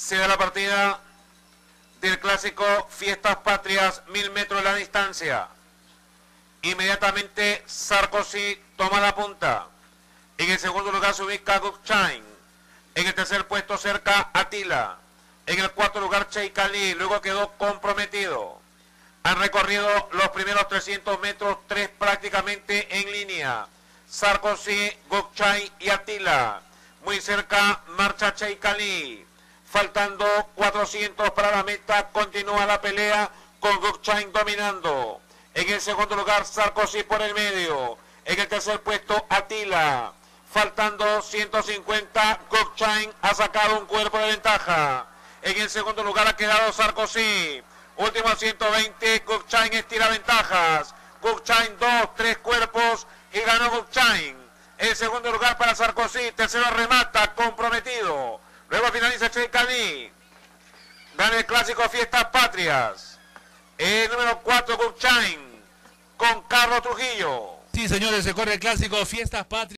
Se da la partida del clásico Fiestas Patrias, mil metros de la distancia. Inmediatamente Sarkozy toma la punta. En el segundo lugar se ubica Gukchain. En el tercer puesto cerca Atila. En el cuarto lugar Cheikali. Luego quedó comprometido. Han recorrido los primeros 300 metros, tres prácticamente en línea. Sarkozy, Gokchay y Atila. Muy cerca marcha Cheikali. Faltando 400 para la meta, continúa la pelea con Gokchay dominando. En el segundo lugar, Sarkozy por el medio. En el tercer puesto, Atila. Faltando 150, Gokchay ha sacado un cuerpo de ventaja. En el segundo lugar ha quedado Sarkozy. Último 120, Gokchay estira ventajas. Gokchay dos, tres cuerpos y ganó Gokchay. El segundo lugar para Sarkozy, tercero remata, comprometido. Luego finaliza Cheikani. Gana el clásico Fiestas Patrias. El número 4, Gokchay, con Carlos Trujillo. Sí, señores, se corre el clásico Fiestas Patrias.